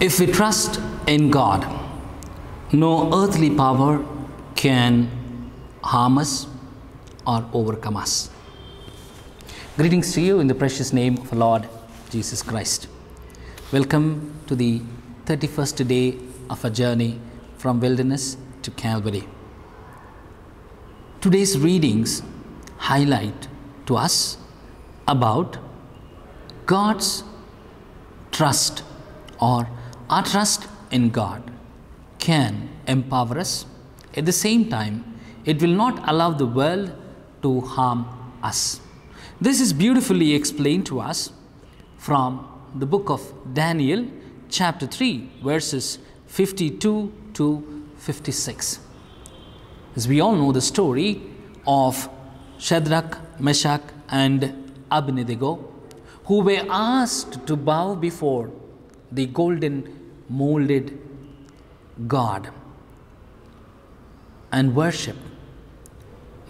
If we trust in God, no earthly power can harm us or overcome us. Greetings to you in the precious name of Lord Jesus Christ. Welcome to the 31st day of a journey from wilderness to Calvary. Today's readings highlight to us about God's trust or our trust in God can empower us. At the same time, it will not allow the world to harm us. This is beautifully explained to us from the book of Daniel, chapter 3, verses 52 to 56. As we all know the story of Shadrach, Meshach, and Abednego, who were asked to bow before the golden molded God and worship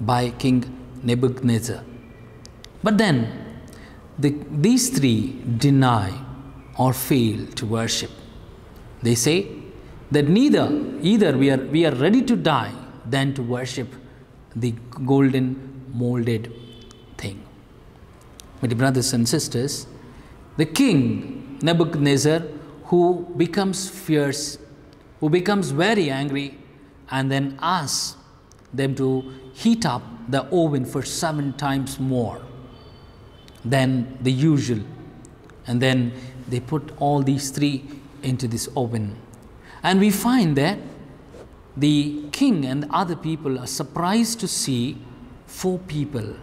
by King Nebuchadnezzar. But then the, these three deny or fail to worship. They say that neither either we are we are ready to die than to worship the golden molded thing. My brothers and sisters, the king Nebuchadnezzar, who becomes fierce, who becomes very angry, and then asks them to heat up the oven for seven times more than the usual. And then they put all these three into this oven. And we find that the king and other people are surprised to see four people.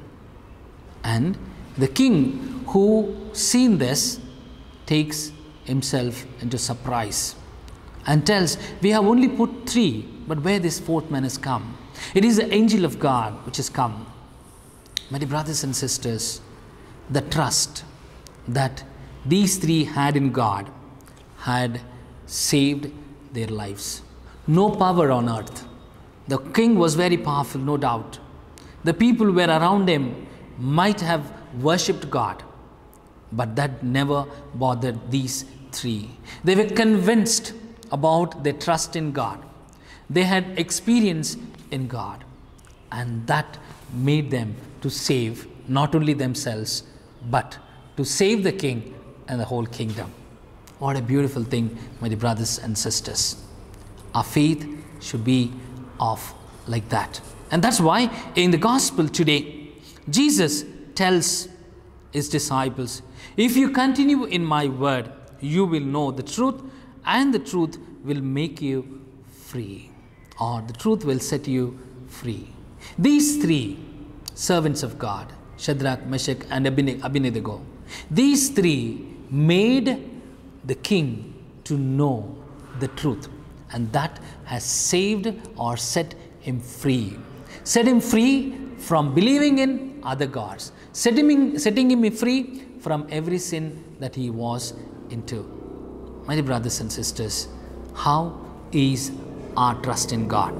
And the king who seen this takes himself into surprise and tells, We have only put three, but where this fourth man has come? It is the angel of God which has come. My dear brothers and sisters, the trust that these three had in God had saved their lives. No power on earth. The king was very powerful, no doubt. The people were around him might have worshipped God, but that never bothered these three. They were convinced about their trust in God. They had experience in God, and that made them to save not only themselves but to save the king and the whole kingdom. What a beautiful thing, my dear brothers and sisters. Our faith should be of like that. And that's why in the gospel today, Jesus tells his disciples, If you continue in my word, you will know the truth, and the truth will make you free, or the truth will set you free. These three servants of God, Shadrach, Meshach, and Abednego, these three made the king to know the truth, and that has saved or set him free. Set him free from believing in other gods, setting him, setting him free from every sin that he was into. My dear brothers and sisters, how is our trust in God?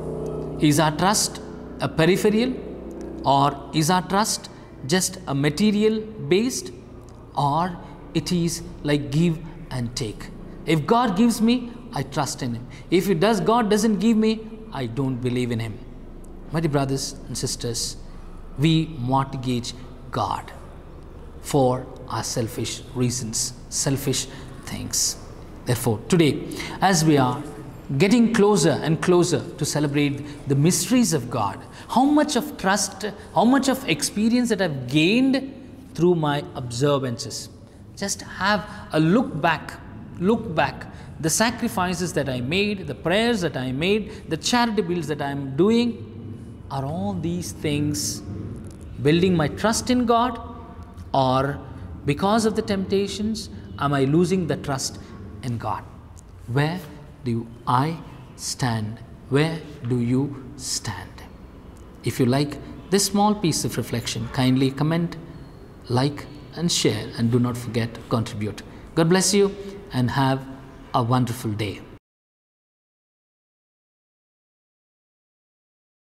Is our trust a peripheral or is our trust just a material based or it is like give and take? If God gives me, I trust in Him. If it does, God doesn't give me, I don't believe in Him. My dear brothers and sisters, we mortgage God for our selfish reasons, selfish things. Therefore, today, as we are getting closer and closer to celebrate the mysteries of God, how much of trust, how much of experience that I've gained through my observances. Just have a look back, look back. The sacrifices that I made, the prayers that I made, the charity bills that I'm doing, are all these things building my trust in God or because of the temptations, am I losing the trust in God? Where do I stand? Where do you stand? If you like this small piece of reflection, kindly comment, like, and share, and do not forget to contribute. God bless you and have a wonderful day.